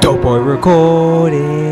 Dope boy recording.